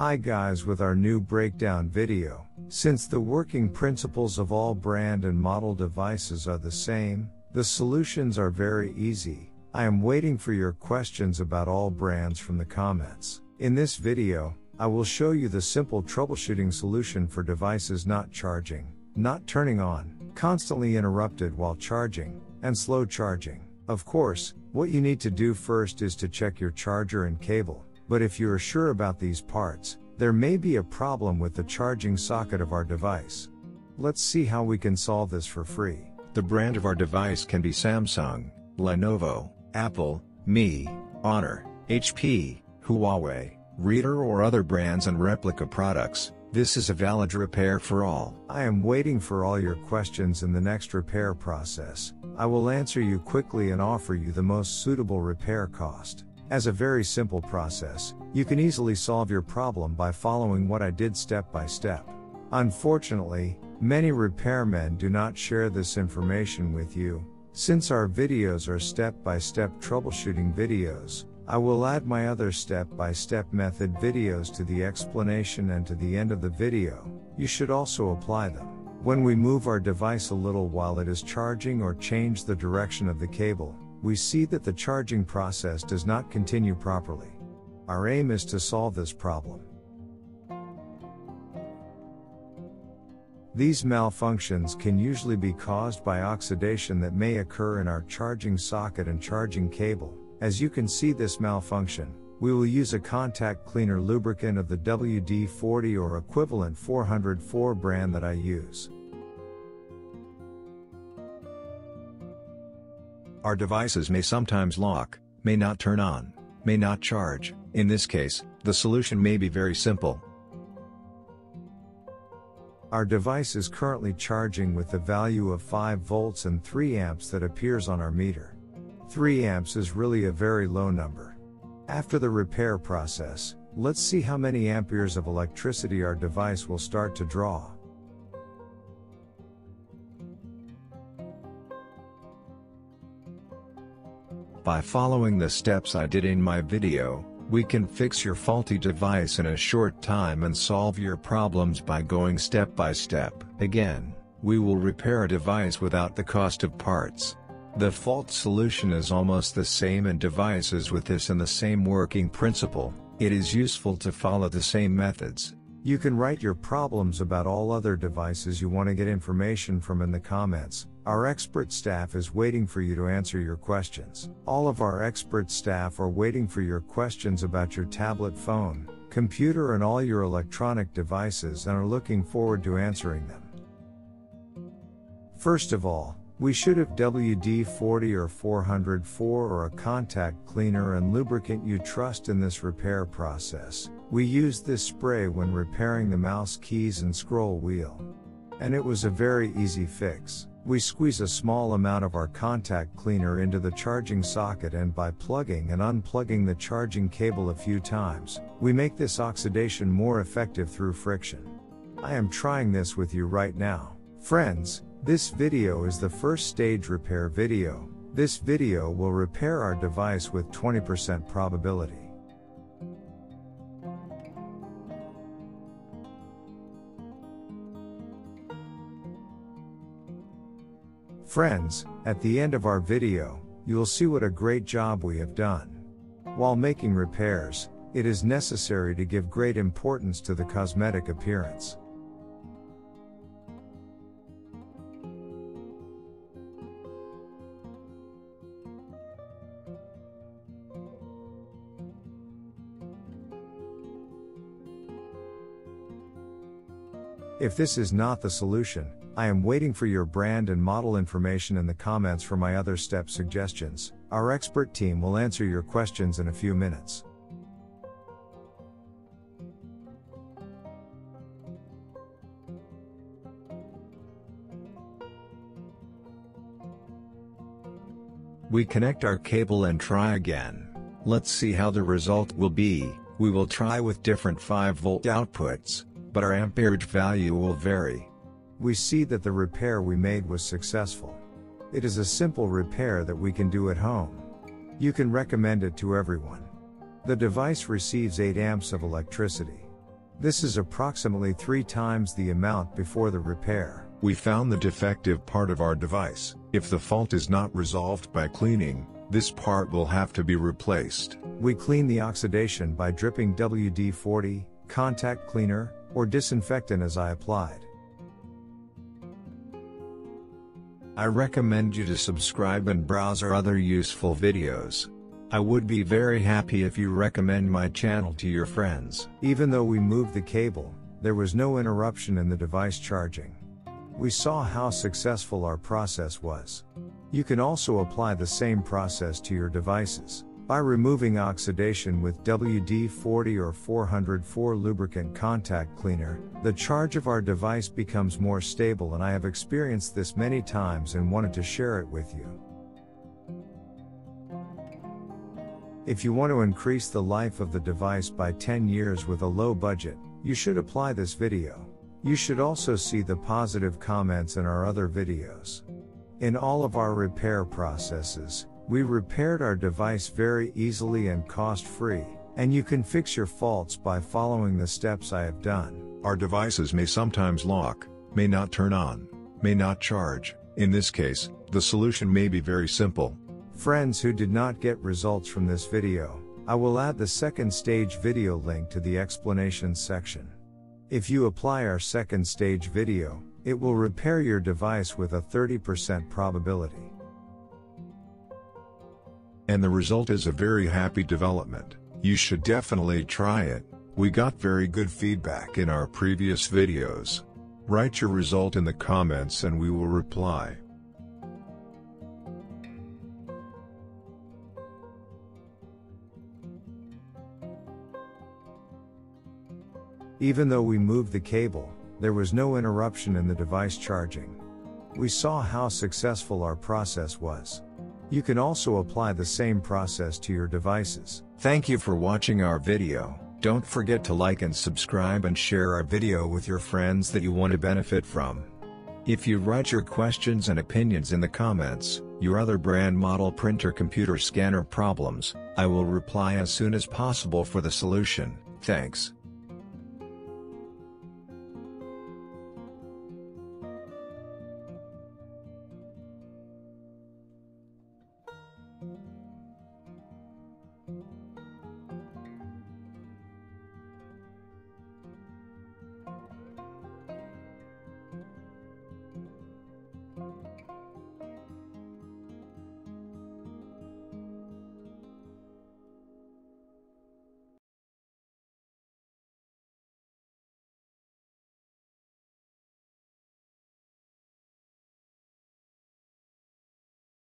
Hi guys with our new breakdown video. Since the working principles of all brand and model devices are the same, the solutions are very easy. I am waiting for your questions about all brands from the comments. In this video, I will show you the simple troubleshooting solution for devices not charging, not turning on, constantly interrupted while charging, and slow charging. Of course, what you need to do first is to check your charger and cable. But if you are sure about these parts, there may be a problem with the charging socket of our device. Let's see how we can solve this for free. The brand of our device can be Samsung, Lenovo, Apple, Mi, Honor, HP, Huawei, Redmi or other brands and replica products. This is a valid repair for all. I am waiting for all your questions in the next repair process. I will answer you quickly and offer you the most suitable repair cost. As a very simple process, you can easily solve your problem by following what I did step by step. Unfortunately, many repairmen do not share this information with you. Since our videos are step by step troubleshooting videos, I will add my other step by step method videos to the explanation and to the end of the video. You should also apply them. When we move our device a little while it is charging or change the direction of the cable, we see that the charging process does not continue properly. Our aim is to solve this problem. These malfunctions can usually be caused by oxidation that may occur in our charging socket and charging cable. As you can see this malfunction, we will use a contact cleaner lubricant of the WD-40 or equivalent 404 brand that I use. Our devices may sometimes lock, may not turn on, may not charge. In this case, the solution may be very simple. Our device is currently charging with the value of 5 volts and 3 amps that appears on our meter. 3 amps is really a very low number. After the repair process, let's see how many amperes of electricity our device will start to draw. By following the steps I did in my video, we can fix your faulty device in a short time and solve your problems by going step by step. Again, we will repair a device without the cost of parts. The fault solution is almost the same in devices with this and the same working principle, it is useful to follow the same methods. You can write your problems about all other devices you want to get information from in the comments. Our expert staff is waiting for you to answer your questions. All of our expert staff are waiting for your questions about your tablet phone, computer and all your electronic devices and are looking forward to answering them. First of all, we should have WD-40 or 404 or a contact cleaner and lubricant you trust in this repair process. We used this spray when repairing the mouse keys and scroll wheel. And it was a very easy fix. We squeeze a small amount of our contact cleaner into the charging socket and by plugging and unplugging the charging cable a few times, we make this oxidation more effective through friction. I am trying this with you right now. Friends, this video is the first stage repair video. This video will repair our device with 20% probability. Friends, at the end of our video, you'll see what a great job we have done. While making repairs, it is necessary to give great importance to the cosmetic appearance. If this is not the solution, I am waiting for your brand and model information in the comments for my other step suggestions. Our expert team will answer your questions in a few minutes. We connect our cable and try again. Let's see how the result will be. We will try with different 5 volt outputs but our amperage value will vary. We see that the repair we made was successful. It is a simple repair that we can do at home. You can recommend it to everyone. The device receives 8 amps of electricity. This is approximately three times the amount before the repair. We found the defective part of our device. If the fault is not resolved by cleaning, this part will have to be replaced. We clean the oxidation by dripping WD-40, contact cleaner, or disinfectant as I applied. I recommend you to subscribe and browse our other useful videos. I would be very happy if you recommend my channel to your friends. Even though we moved the cable, there was no interruption in the device charging. We saw how successful our process was. You can also apply the same process to your devices. By removing oxidation with WD-40 or 404 lubricant contact cleaner, the charge of our device becomes more stable and I have experienced this many times and wanted to share it with you. If you want to increase the life of the device by 10 years with a low budget, you should apply this video. You should also see the positive comments in our other videos. In all of our repair processes, we repaired our device very easily and cost free, and you can fix your faults by following the steps I have done. Our devices may sometimes lock, may not turn on, may not charge. In this case, the solution may be very simple. Friends who did not get results from this video, I will add the second stage video link to the explanation section. If you apply our second stage video, it will repair your device with a 30% probability and the result is a very happy development. You should definitely try it. We got very good feedback in our previous videos. Write your result in the comments and we will reply. Even though we moved the cable, there was no interruption in the device charging. We saw how successful our process was. You can also apply the same process to your devices. Thank you for watching our video. Don't forget to like and subscribe and share our video with your friends that you want to benefit from. If you write your questions and opinions in the comments, your other brand model printer computer scanner problems, I will reply as soon as possible for the solution. Thanks.